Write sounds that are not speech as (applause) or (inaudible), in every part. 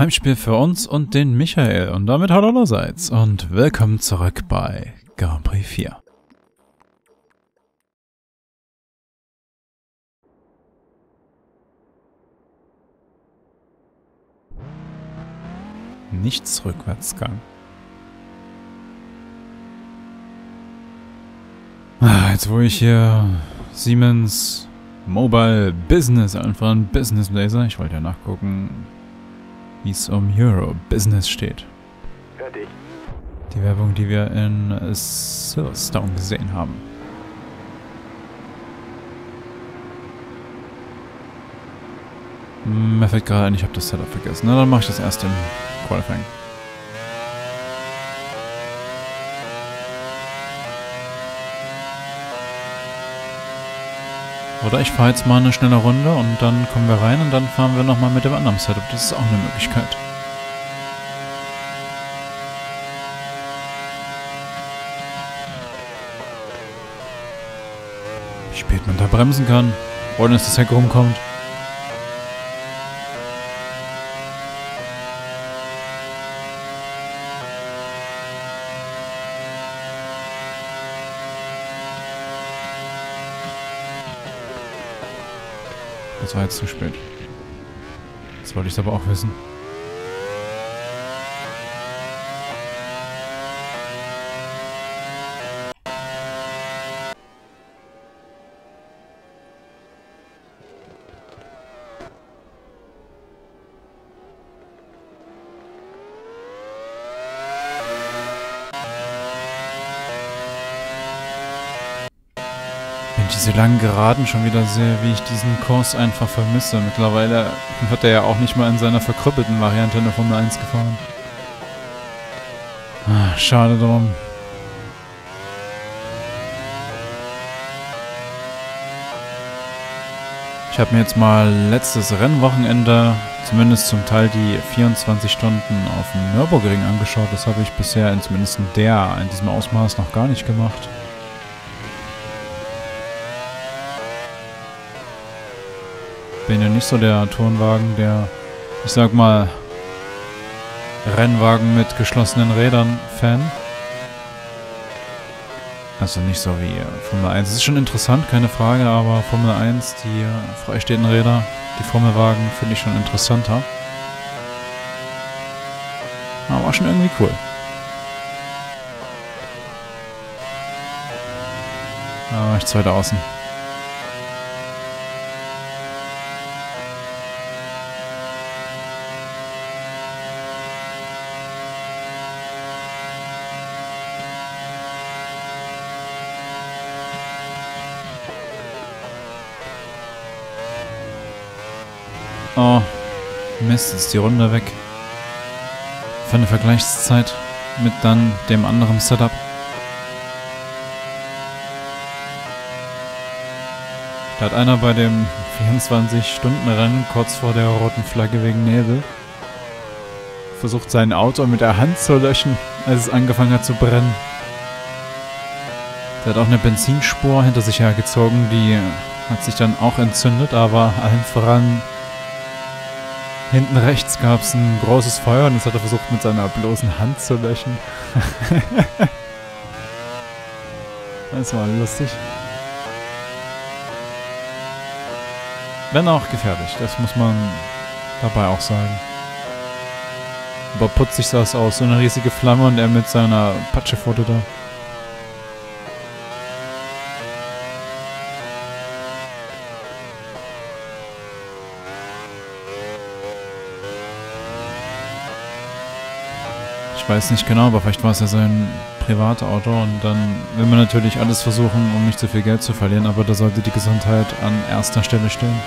Heimspiel für uns und den Michael und damit hallo allerseits und willkommen zurück bei Grand Prix 4. Nichts Rückwärtsgang. Ah, jetzt wo ich hier Siemens Mobile Business, einfach ein Business Blazer, ich wollte ja nachgucken, wie es um Euro Business steht. Fertig. Die Werbung, die wir in Silverstone gesehen haben. Hm, Mir fällt gerade ein, ich habe das Setup vergessen. Na, dann mache ich das erst im Qualifying. Oder ich fahre jetzt mal eine schnelle Runde und dann kommen wir rein und dann fahren wir nochmal mit dem anderen Setup. Das ist auch eine Möglichkeit. Wie spät man da bremsen kann, ohne dass das Heck rumkommt. Das war jetzt zu spät. Das wollte ich aber auch wissen. Diese langen Geraden schon wieder sehe, wie ich diesen Kurs einfach vermisse. Mittlerweile wird er ja auch nicht mal in seiner verkrüppelten Variante in der Formel 1 gefahren. Ah, schade drum. Ich habe mir jetzt mal letztes Rennwochenende zumindest zum Teil die 24 Stunden auf dem Nürburgring angeschaut. Das habe ich bisher in zumindest in der, in diesem Ausmaß noch gar nicht gemacht. Bin ja nicht so der Turnwagen, der, ich sag mal, Rennwagen mit geschlossenen Rädern Fan. Also nicht so wie Formel 1. Es ist schon interessant, keine Frage, aber Formel 1, die freistehenden Räder, die Formelwagen finde ich schon interessanter. Aber war schon irgendwie cool. Aber ich zweiter außen. Oh, Mist, ist die Runde weg. Für eine Vergleichszeit mit dann dem anderen Setup. Da hat einer bei dem 24-Stunden-Rennen kurz vor der roten Flagge wegen Nebel versucht sein Auto mit der Hand zu löschen, als es angefangen hat zu brennen. Der hat auch eine Benzinspur hinter sich hergezogen, die hat sich dann auch entzündet, aber allen voran Hinten rechts gab es ein großes Feuer und das hat er versucht mit seiner bloßen Hand zu löschen. (laughs) das war lustig. Wenn auch gefährlich, das muss man dabei auch sagen. Aber putzig sah es aus, so eine riesige Flamme und er mit seiner Patschefoto da. Weiß nicht genau, aber vielleicht war es ja sein Privatauto und dann will man natürlich alles versuchen, um nicht zu viel Geld zu verlieren, aber da sollte die Gesundheit an erster Stelle stehen.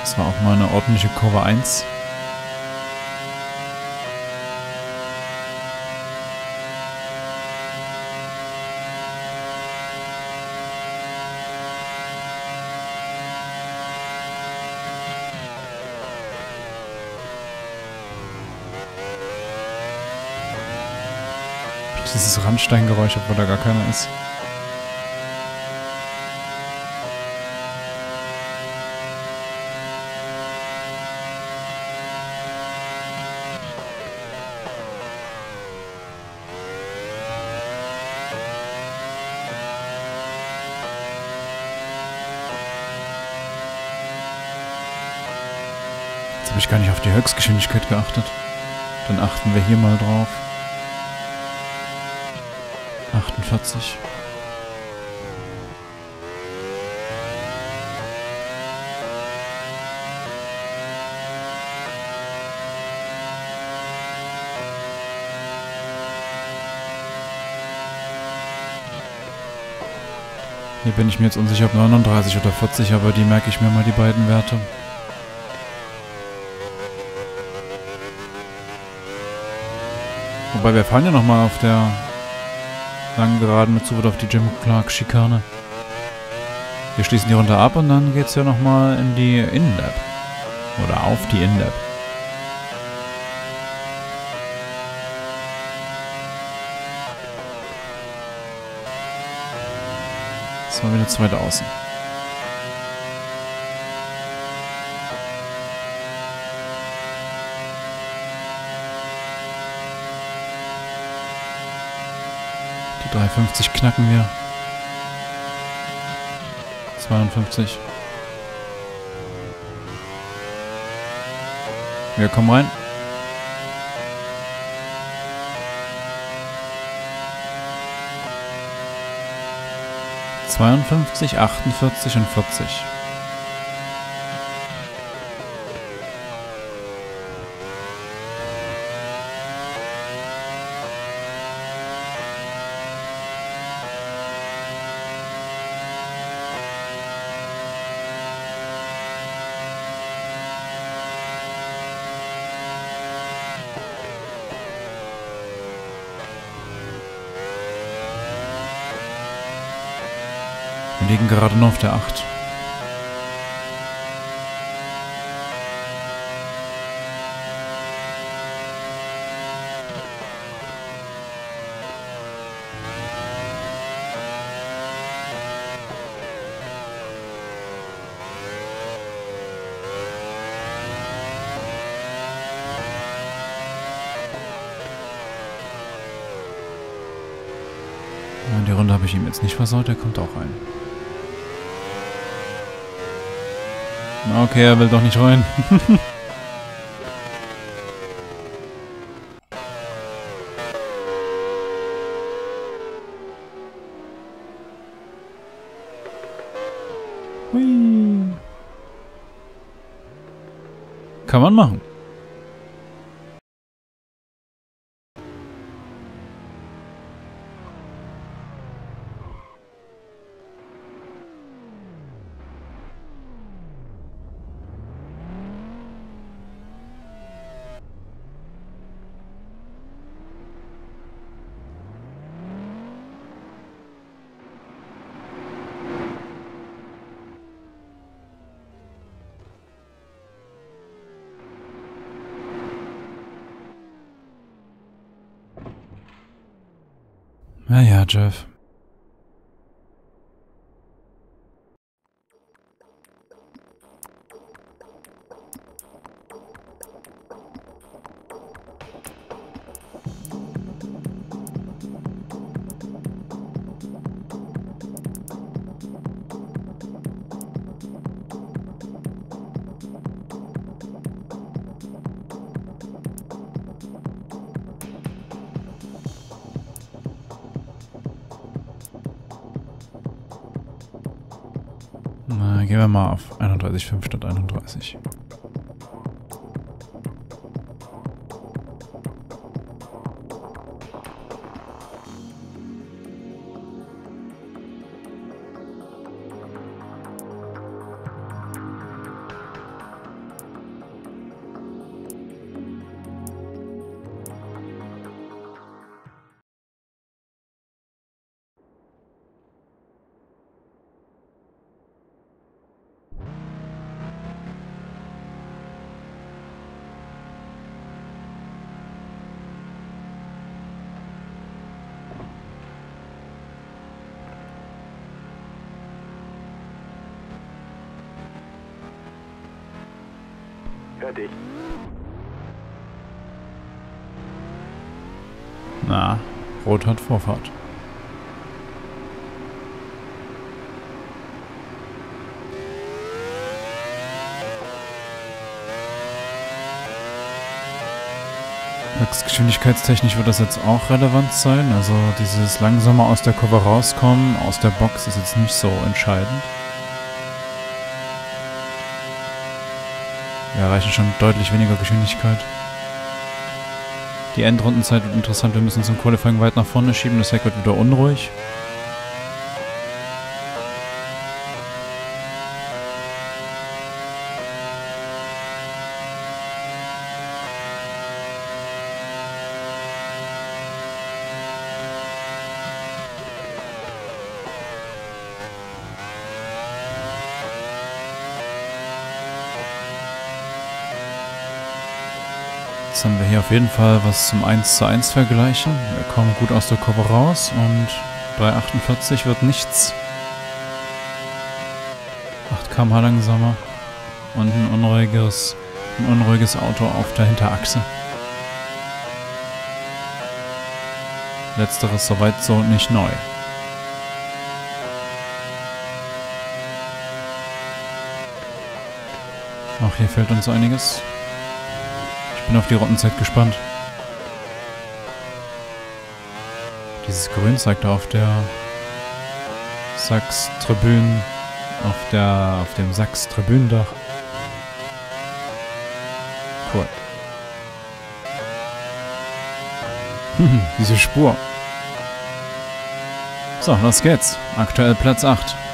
Das war auch mal eine ordentliche Kurve 1. dieses Randsteingeräusch, obwohl da gar keiner ist. Jetzt habe ich gar nicht auf die Höchstgeschwindigkeit geachtet. Dann achten wir hier mal drauf. 48. Hier bin ich mir jetzt unsicher, ob 39 oder 40, aber die merke ich mir mal, die beiden Werte. Wobei wir fahren ja nochmal auf der langen Geraden mit Zufahrt auf die Jim Clark Schikane. Wir schließen die runter ab und dann geht es ja nochmal in die Innenlab. Oder auf die Innenlab. Das war wieder zweite Außen. 350 knacken wir. 52. Wir kommen rein. 52, 48 und 40. Liegen gerade noch auf der 8. Die Runde habe ich ihm jetzt nicht versaut, der kommt auch rein. Okay, er will doch nicht rein. (laughs) Kann man machen. Naja, Jeff. Na, gehen wir mal auf 31,5 statt 31. Fertig. Na, Rot hat Vorfahrt. Geschwindigkeitstechnisch wird das jetzt auch relevant sein. Also dieses langsamer aus der Kurve rauskommen, aus der Box ist jetzt nicht so entscheidend. Wir erreichen schon deutlich weniger Geschwindigkeit. Die Endrundenzeit wird interessant. Wir müssen zum Qualifying weit nach vorne schieben. Das Heck wird wieder unruhig. Jetzt haben wir hier auf jeden Fall was zum 1 zu 1 vergleichen. Wir kommen gut aus der Kurve raus und bei 48 wird nichts. 8 km/h langsamer und ein unruhiges, ein unruhiges Auto auf der Hinterachse. Letzteres soweit so nicht neu. Auch hier fehlt uns einiges. Bin auf die Rundenzeit gespannt. Dieses Grün zeigt auf der Sachs-Tribünen, auf der, auf dem Sachs-Tribünendach. Cool. (laughs) Diese Spur. So, los geht's. Aktuell Platz 8.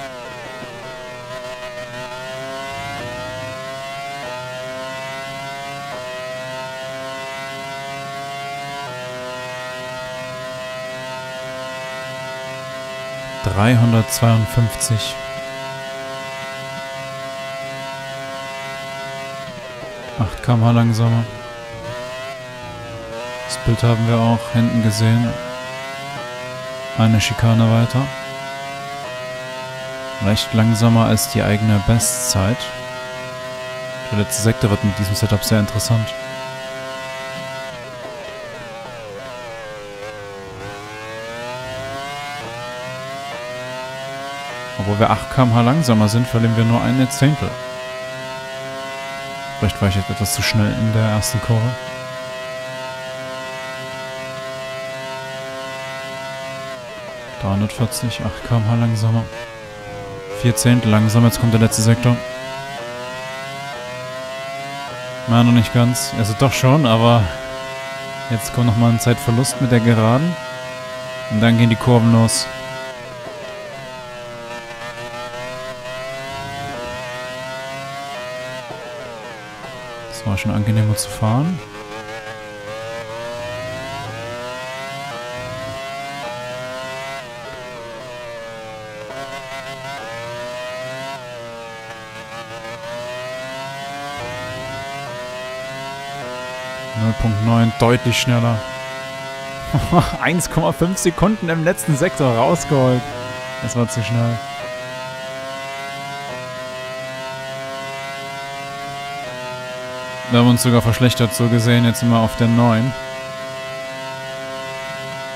352. Acht km langsamer. Das Bild haben wir auch hinten gesehen. Eine Schikane weiter. Leicht langsamer als die eigene Bestzeit. Der letzte Sektor wird mit diesem Setup sehr interessant. Obwohl wir 8 km/h langsamer sind, verlieren wir nur eine Zehntel. Vielleicht war ich jetzt etwas zu schnell in der ersten Kurve. ...340, 8 km/h langsamer. 4 Zehntel langsamer, jetzt kommt der letzte Sektor. Na, noch nicht ganz. Also doch schon, aber... Jetzt kommt nochmal ein Zeitverlust mit der Geraden. Und dann gehen die Kurven los. War schon angenehmer zu fahren. .9 deutlich schneller. (laughs) 1,5 Sekunden im letzten Sektor rausgeholt. Das war zu schnell. Wir haben uns sogar verschlechtert, so gesehen. Jetzt wir auf der 9.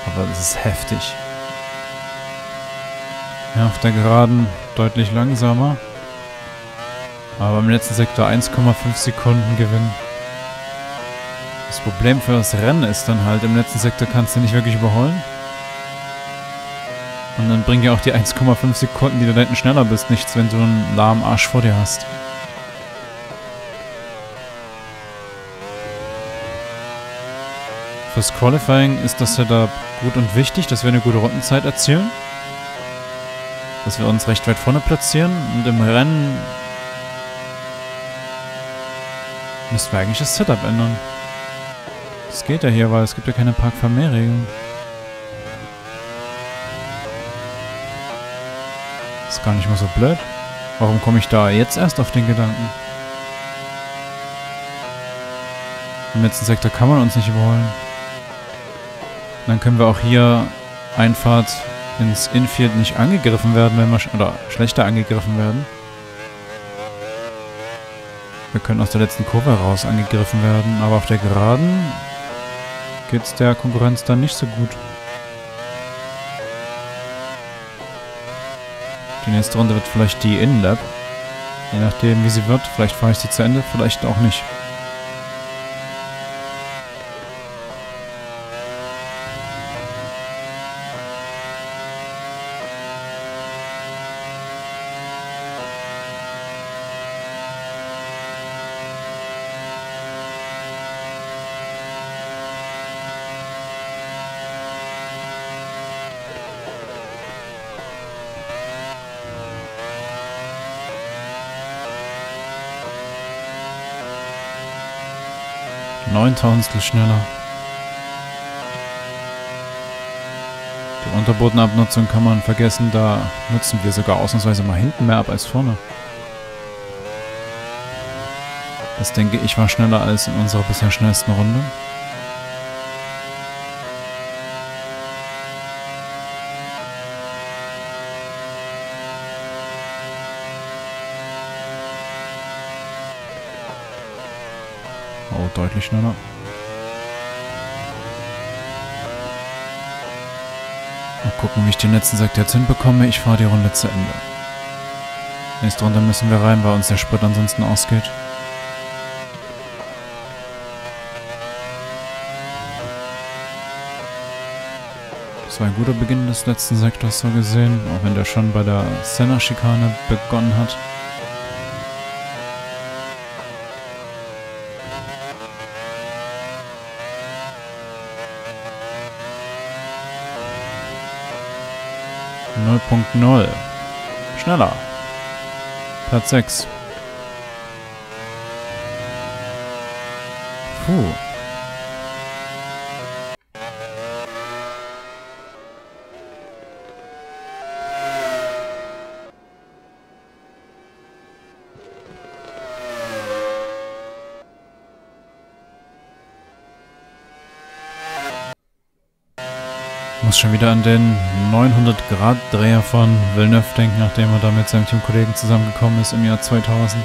Aber das ist heftig. Ja, auf der Geraden deutlich langsamer. Aber im letzten Sektor 1,5 Sekunden Gewinn. Das Problem für das Rennen ist dann halt, im letzten Sektor kannst du nicht wirklich überholen. Und dann bringen ja auch die 1,5 Sekunden, die du da hinten schneller bist, nichts, wenn du einen lahmen Arsch vor dir hast. Fürs Qualifying ist das Setup gut und wichtig, dass wir eine gute Rundenzeit erzielen. Dass wir uns recht weit vorne platzieren. Und im Rennen müssen wir eigentlich das Setup ändern. Das geht ja hier, weil es gibt ja keine Parkvermehrregeln. Ist gar nicht mal so blöd. Warum komme ich da jetzt erst auf den Gedanken? Im letzten Sektor kann man uns nicht überholen. Dann können wir auch hier Einfahrt ins Infield nicht angegriffen werden, wenn wir sch oder schlechter angegriffen werden. Wir können aus der letzten Kurve raus angegriffen werden, aber auf der Geraden geht es der Konkurrenz dann nicht so gut. Die nächste Runde wird vielleicht die In-Lab. Je nachdem, wie sie wird. Vielleicht fahre ich sie zu Ende, vielleicht auch nicht. Neuntausendstel schneller. Die Unterbodenabnutzung kann man vergessen, da nutzen wir sogar ausnahmsweise mal hinten mehr ab als vorne. Das denke ich war schneller als in unserer bisher schnellsten Runde. Deutlich schneller. Mal gucken, wie ich den letzten Sekt jetzt hinbekomme. Ich fahre die Runde zu Ende. Nächste Runde müssen wir rein, weil uns der Sprit ansonsten ausgeht. Das war ein guter Beginn des letzten Sektors so gesehen, auch wenn der schon bei der Senna-Schikane begonnen hat. Null Punkt null. Schneller. Platz 6. Puh. Muss schon wieder an den 900-Grad-Dreher von Villeneuve denken, nachdem er da mit seinem Teamkollegen zusammengekommen ist im Jahr 2000.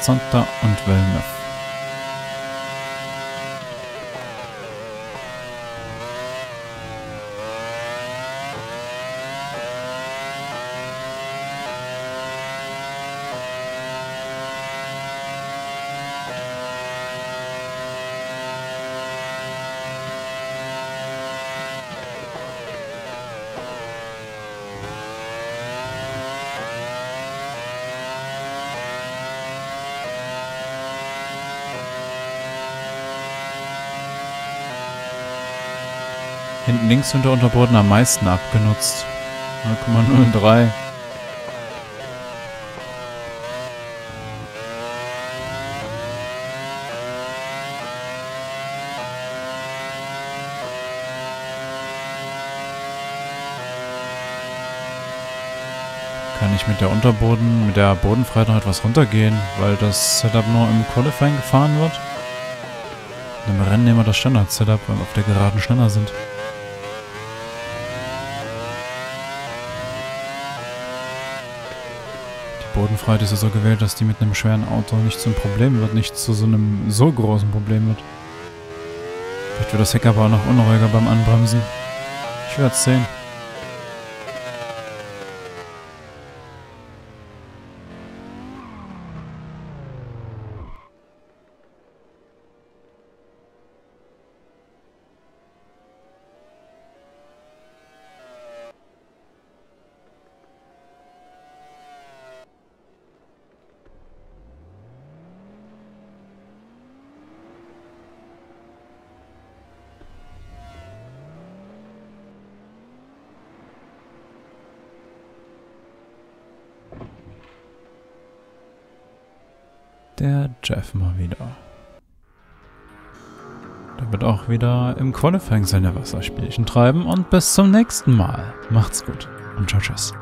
Zonta und Villeneuve. Hinten links sind der Unterboden am meisten abgenutzt. 0,03. Kann ich mit der Unterboden, mit der Bodenfreiheit noch etwas runtergehen, weil das Setup nur im Qualifying gefahren wird? Im Rennen nehmen wir das Standard-Setup, weil wir auf der Geraden schneller sind. Bodenfreiheit ist ja so gewählt, dass die mit einem schweren Auto nicht zum Problem wird, nicht zu so einem so großen Problem wird. Vielleicht wird das Heck aber auch noch unruhiger beim Anbremsen. Ich werde es sehen. Der Jeff mal wieder. Der wird auch wieder im Qualifying seine Wasserspielchen treiben und bis zum nächsten Mal. Macht's gut und ciao, tschüss.